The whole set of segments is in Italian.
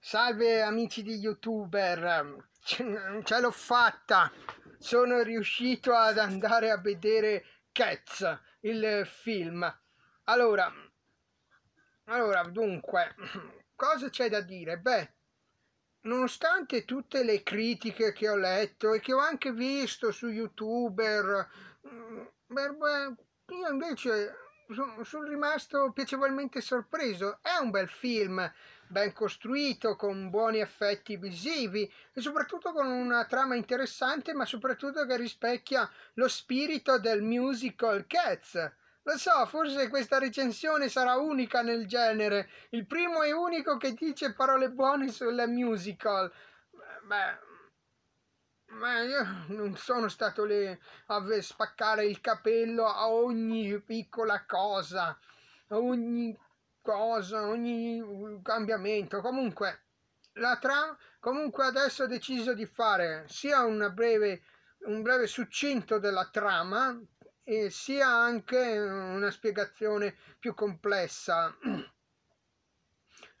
Salve amici di youtuber, ce l'ho fatta, sono riuscito ad andare a vedere Cats, il film. Allora, allora dunque, cosa c'è da dire? Beh, nonostante tutte le critiche che ho letto e che ho anche visto su youtuber, mm, beh, io invece sono rimasto piacevolmente sorpreso. È un bel film, ben costruito, con buoni effetti visivi e soprattutto con una trama interessante, ma soprattutto che rispecchia lo spirito del musical Cats. Lo so, forse questa recensione sarà unica nel genere, il primo e unico che dice parole buone sulle musical. Beh, ma io non sono stato lì a spaccare il capello a ogni piccola cosa, a ogni cosa, ogni cambiamento. Comunque, la trama, comunque adesso ho deciso di fare sia breve, un breve succinto della trama e sia anche una spiegazione più complessa.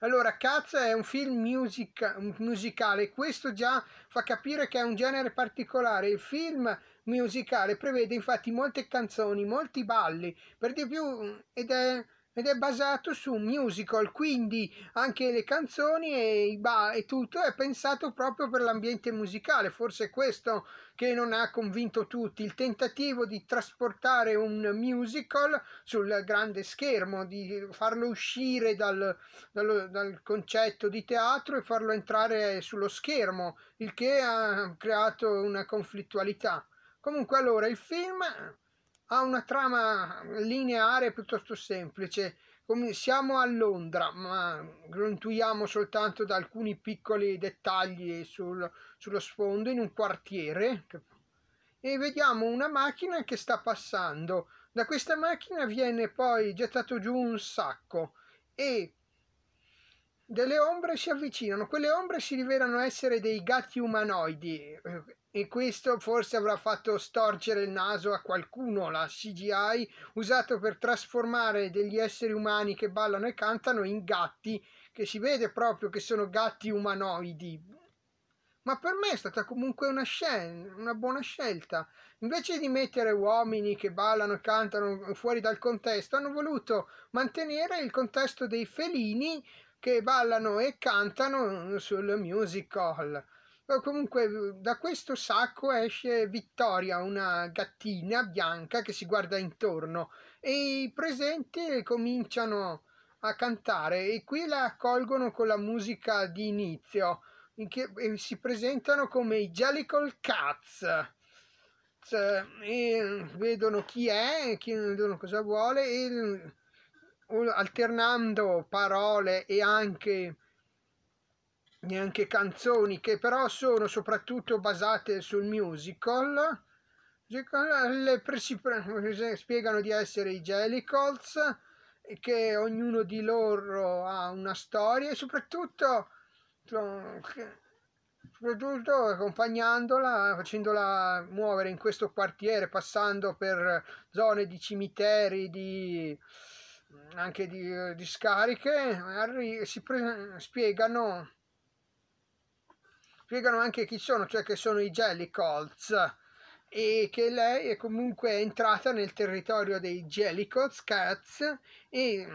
Allora, Cats è un film musica, musicale, questo già fa capire che è un genere particolare. Il film musicale prevede infatti molte canzoni, molti balli, per di più, ed è ed è basato su un musical, quindi anche le canzoni e, i ba- e tutto è pensato proprio per l'ambiente musicale, forse è questo che non ha convinto tutti, il tentativo di trasportare un musical sul grande schermo, di farlo uscire dal, dal, dal concetto di teatro e farlo entrare sullo schermo, il che ha creato una conflittualità. Comunque allora il film ha una trama lineare piuttosto semplice. Siamo a Londra, ma lo intuiamo soltanto da alcuni piccoli dettagli sul, sullo sfondo in un quartiere e vediamo una macchina che sta passando. Da questa macchina viene poi gettato giù un sacco e delle ombre si avvicinano. Quelle ombre si rivelano essere dei gatti umanoidi e questo forse avrà fatto storcere il naso a qualcuno, la CGI usato per trasformare degli esseri umani che ballano e cantano in gatti, che si vede proprio che sono gatti umanoidi. Ma per me è stata comunque una, scel- una buona scelta. Invece di mettere uomini che ballano e cantano fuori dal contesto, hanno voluto mantenere il contesto dei felini che ballano e cantano sul musical comunque da questo sacco esce Vittoria, una gattina bianca che si guarda intorno e i presenti cominciano a cantare e qui la accolgono con la musica di inizio che, e si presentano come i Jellicle Cats. E vedono chi è, chi, vedono cosa vuole e alternando parole e anche neanche canzoni che però sono soprattutto basate sul musical. Le si spiegano di essere i Jellicles e che ognuno di loro ha una storia e soprattutto soprattutto accompagnandola, facendola muovere in questo quartiere, passando per zone di cimiteri, di, anche di, di scariche, si pre- spiegano spiegano anche chi sono, cioè che sono i Jellicots e che lei è comunque entrata nel territorio dei Jellicots Cats e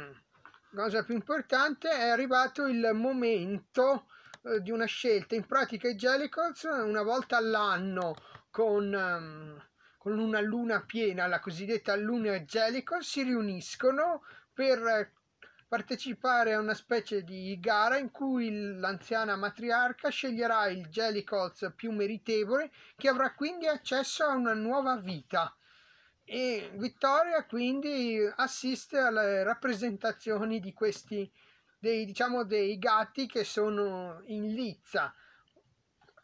cosa più importante è arrivato il momento eh, di una scelta. In pratica i Jellicots una volta all'anno con, um, con una luna piena la cosiddetta luna Jellicot si riuniscono per partecipare a una specie di gara in cui l'anziana matriarca sceglierà il Jellicots più meritevole che avrà quindi accesso a una nuova vita. E Vittoria quindi assiste alle rappresentazioni di questi dei, diciamo, dei gatti che sono in lizza.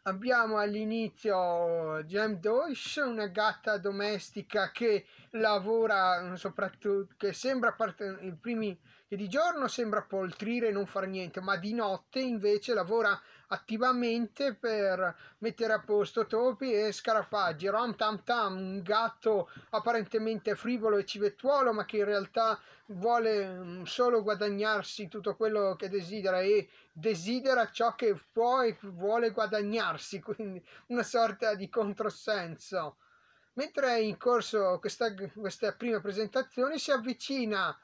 Abbiamo all'inizio Jem Doish, una gatta domestica che lavora soprattutto, che sembra, i primi, che di giorno sembra poltrire e non fare niente, ma di notte invece lavora attivamente per mettere a posto topi e scarafaggi. Rom Tam Tam, un gatto apparentemente frivolo e civettuolo, ma che in realtà vuole mm, solo guadagnarsi tutto quello che desidera e desidera ciò che può e vuole guadagnarsi, quindi una sorta di controsenso. Mentre è in corso questa, questa prima presentazione si avvicina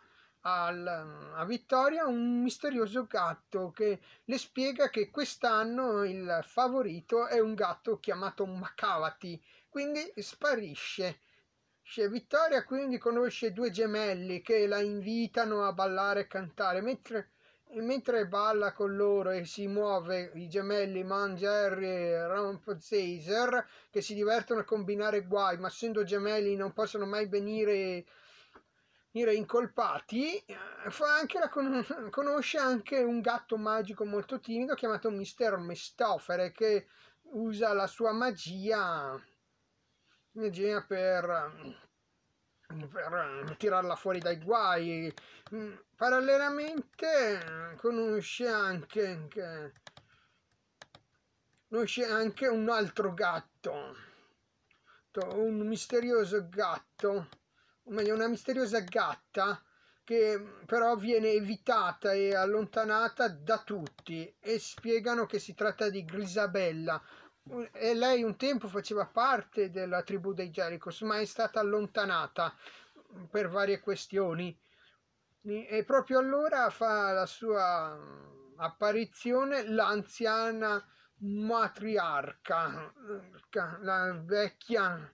al, a Vittoria un misterioso gatto che le spiega che quest'anno il favorito è un gatto chiamato Macavati, quindi sparisce. Vittoria quindi conosce due gemelli che la invitano a ballare e cantare, mentre, mentre balla con loro e si muove i gemelli Man, Jerry e Rampzazer che si divertono a combinare guai, ma essendo gemelli non possono mai venire dire incolpati, eh, anche con- conosce anche un gatto magico molto timido chiamato Mister Mestofere che usa la sua magia, magia per, per tirarla fuori dai guai. Mm, parallelamente conosce anche, anche, conosce anche un altro gatto, un misterioso gatto o meglio una misteriosa gatta che però viene evitata e allontanata da tutti e spiegano che si tratta di Grisabella. E lei un tempo faceva parte della tribù dei Jericos, ma è stata allontanata per varie questioni. E proprio allora fa la sua apparizione l'anziana matriarca, la vecchia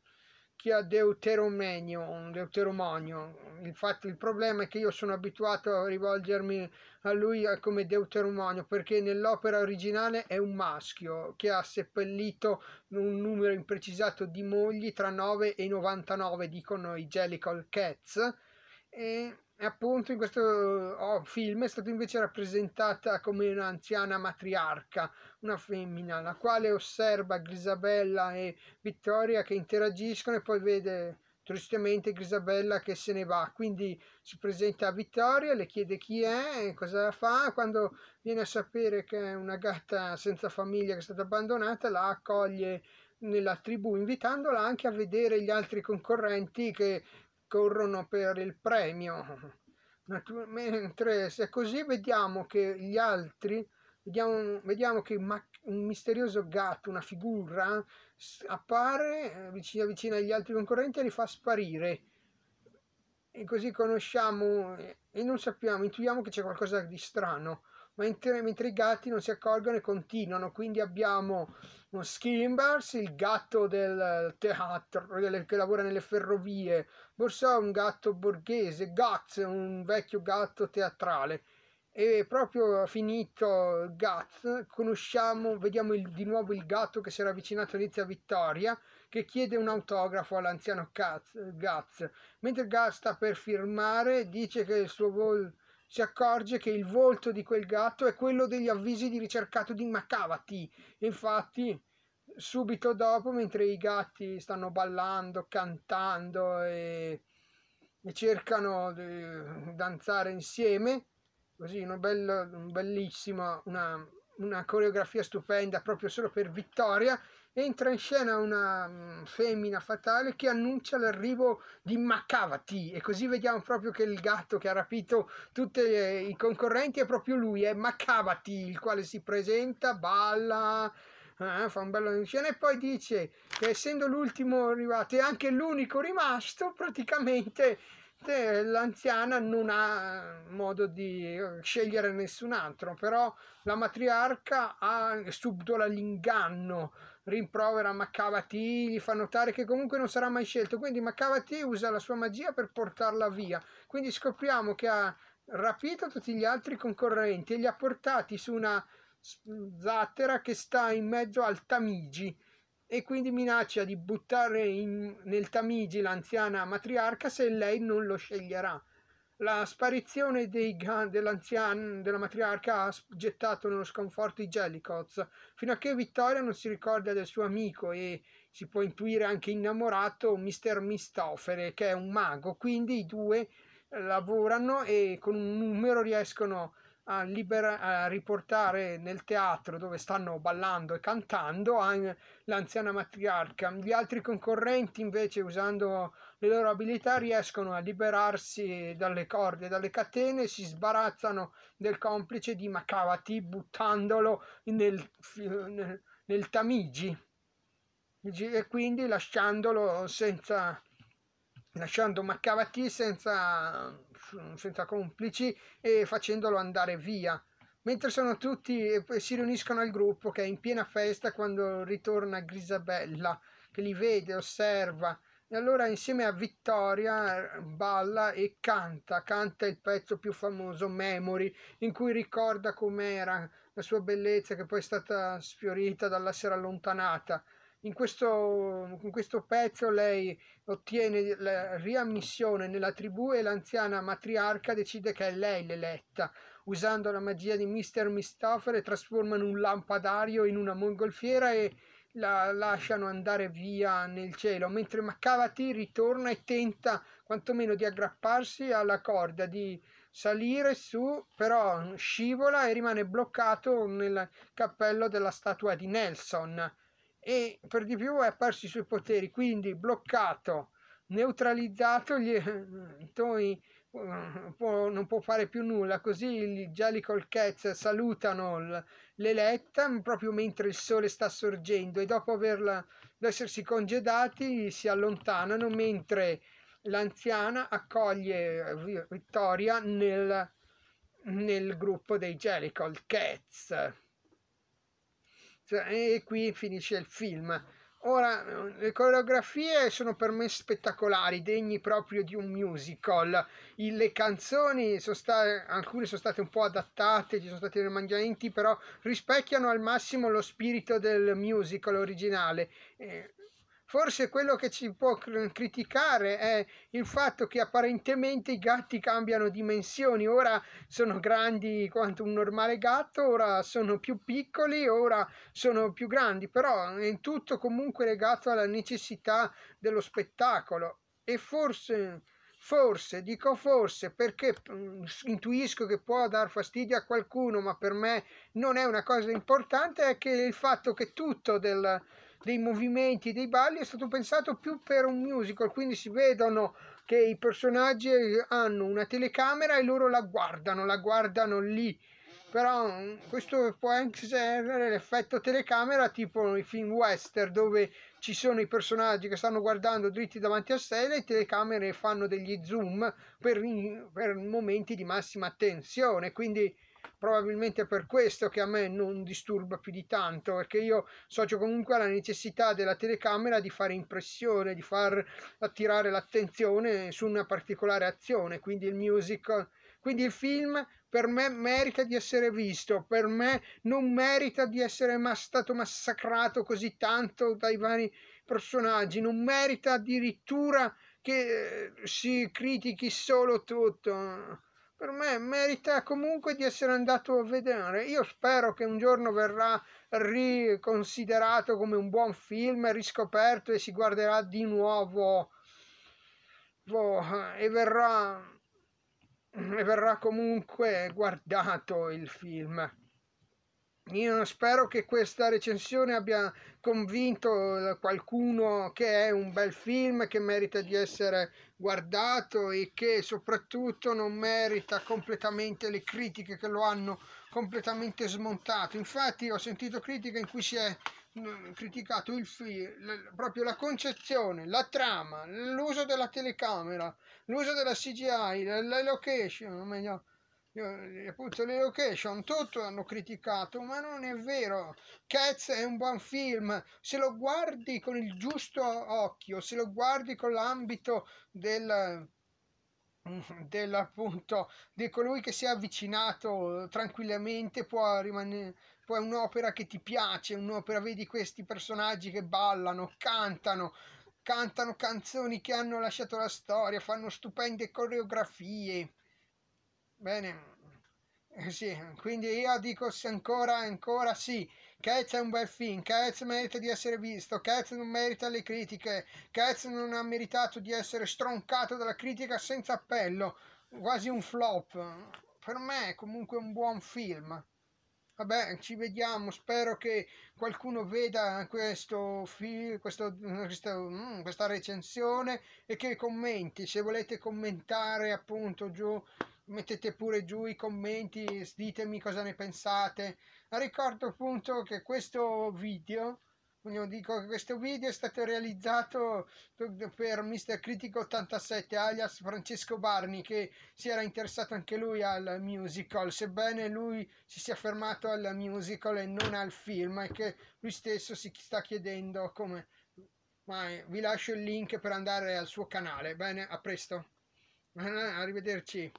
che ha deuteromenio, deuteromonio. Il, fatto, il problema è che io sono abituato a rivolgermi a lui come deuteromonio perché nell'opera originale è un maschio che ha seppellito un numero imprecisato di mogli tra 9 e 99, dicono i Jellicle Cats. E appunto in questo oh, film è stata invece rappresentata come un'anziana matriarca, una femmina, la quale osserva Grisabella e Vittoria che interagiscono e poi vede tristemente Grisabella che se ne va, quindi si presenta a Vittoria, le chiede chi è cosa fa, quando viene a sapere che è una gatta senza famiglia che è stata abbandonata, la accoglie nella tribù invitandola anche a vedere gli altri concorrenti che corrono per il premio. Mentre se così vediamo che gli altri, vediamo, vediamo che un misterioso gatto, una figura, appare eh, vicino, vicino agli altri concorrenti e li fa sparire. E così conosciamo e non sappiamo, intuiamo che c'è qualcosa di strano mentre, mentre i gatti non si accorgono e continuano. Quindi abbiamo Skimbars, il gatto del teatro che lavora nelle ferrovie, Borsò un gatto borghese, Guts un vecchio gatto teatrale. E proprio finito Guts, conosciamo, vediamo il, di nuovo il gatto che si era avvicinato all'inizio a Vittoria, che chiede un autografo all'anziano Guts. Mentre Guts sta per firmare, dice che il suo volto si accorge che il volto di quel gatto è quello degli avvisi di ricercato di Macavati. Infatti, subito dopo, mentre i gatti stanno ballando, cantando e, e cercano di danzare insieme, così una bella, bellissima, una, una coreografia stupenda proprio solo per Vittoria, entra in scena una mm, femmina fatale che annuncia l'arrivo di Macavati e così vediamo proprio che il gatto che ha rapito tutti i concorrenti è proprio lui, è Macavati, il quale si presenta, balla, eh, fa un bello scena e poi dice che essendo l'ultimo arrivato e anche l'unico rimasto, praticamente eh, l'anziana non ha modo di scegliere nessun altro, però la matriarca ha subdola l'inganno rimprovera Macavati, gli fa notare che comunque non sarà mai scelto, quindi Macavati usa la sua magia per portarla via. Quindi scopriamo che ha rapito tutti gli altri concorrenti e li ha portati su una zattera che sta in mezzo al Tamigi e quindi minaccia di buttare in, nel Tamigi l'anziana matriarca se lei non lo sceglierà. La sparizione dell'anziano, della matriarca ha gettato nello sconforto i Jellicots, fino a che Vittoria non si ricorda del suo amico e si può intuire anche innamorato Mister Mistofele che è un mago. Quindi i due lavorano e con un numero riescono a, libera- a riportare nel teatro dove stanno ballando e cantando l'anziana matriarca. Gli altri concorrenti invece usando le loro abilità riescono a liberarsi dalle corde, dalle catene, si sbarazzano del complice di Makavati buttandolo nel, nel, nel Tamigi e quindi lasciandolo senza lasciando Makavati senza senza complici e facendolo andare via. Mentre sono tutti si riuniscono al gruppo che è in piena festa quando ritorna Grisabella, che li vede, osserva. E allora insieme a Vittoria balla e canta, canta il pezzo più famoso, Memory, in cui ricorda com'era la sua bellezza che poi è stata sfiorita dall'essere allontanata. In questo, in questo pezzo lei ottiene la riammissione nella tribù e l'anziana matriarca decide che è lei l'eletta. Usando la magia di Mister Mistofere trasformano un lampadario in una mongolfiera e la lasciano andare via nel cielo, mentre Macavati ritorna e tenta quantomeno di aggrapparsi alla corda, di salire su, però scivola e rimane bloccato nel cappello della statua di Nelson e per di più è apparso i suoi poteri, quindi bloccato, neutralizzato, gli Tony uh, può, non può fare più nulla, così i Jellicle Cats salutano l'eletta proprio mentre il sole sta sorgendo e dopo averla, essersi congedati si allontanano mentre l'anziana accoglie Vittoria nel, nel gruppo dei Jellicle Cats e qui finisce il film. Ora, le coreografie sono per me spettacolari, degni proprio di un musical. le canzoni sono state, alcune sono state un po' adattate, ci sono stati dei mangiamenti, però rispecchiano al massimo lo spirito del musical originale. Eh, Forse quello che ci può criticare è il fatto che apparentemente i gatti cambiano dimensioni, ora sono grandi quanto un normale gatto, ora sono più piccoli, ora sono più grandi, però è tutto comunque legato alla necessità dello spettacolo. E forse Forse, dico forse, perché mm, intuisco che può dar fastidio a qualcuno, ma per me non è una cosa importante, è che il fatto che tutto del, dei movimenti, dei balli è stato pensato più per un musical, quindi si vedono che i personaggi hanno una telecamera e loro la guardano, la guardano lì. Però mm, questo può essere l'effetto telecamera tipo i film western dove ci sono i personaggi che stanno guardando dritti davanti a sé e le telecamere fanno degli zoom per, per momenti di massima tensione. Quindi probabilmente per questo che a me non disturba più di tanto, perché io socio comunque alla necessità della telecamera di fare impressione, di far attirare l'attenzione su una particolare azione, quindi il musical, quindi il film per me merita di essere visto, per me non merita di essere ma stato massacrato così tanto dai vari personaggi, non merita addirittura che eh, si critichi solo tutto per me merita comunque di essere andato a vedere. Io spero che un giorno verrà riconsiderato come un buon film, riscoperto e si guarderà di nuovo e verrà, e verrà comunque guardato il film. Io spero che questa recensione abbia convinto qualcuno che è un bel film, che merita di essere guardato e che soprattutto non merita completamente le critiche che lo hanno completamente smontato. Infatti ho sentito critiche in cui si è mm, criticato il film, proprio la concezione, la trama, l'uso della telecamera, l'uso della CGI, la location, o meglio, appunto le location tutto hanno criticato ma non è vero. Cats è un buon film. Se lo guardi con il giusto occhio se lo guardi con l'ambito del dell'appunto di colui che si è avvicinato tranquillamente può rimanere poi un'opera che ti piace un'opera vedi questi personaggi che ballano cantano cantano canzoni che hanno lasciato la storia fanno stupende coreografie Bene, Eh sì, quindi io dico ancora, ancora sì. Cats è un bel film, Cats merita di essere visto, Cats non merita le critiche, Cats non ha meritato di essere stroncato dalla critica senza appello, quasi un flop. Per me è comunque un buon film. Vabbè, ci vediamo, spero che qualcuno veda questo film, questo, questo, mm, questa recensione e che commenti, se volete commentare appunto giù mettete pure giù i commenti, ditemi cosa ne pensate. Ricordo appunto che questo video, dico che questo video è stato realizzato per Mr. Critico 87 alias Francesco Barni che si era interessato anche lui al musical, sebbene lui si sia fermato al musical e non al film e che lui stesso si sta chiedendo come... Ma vi lascio il link per andare al suo canale. Bene, a presto. Arrivederci.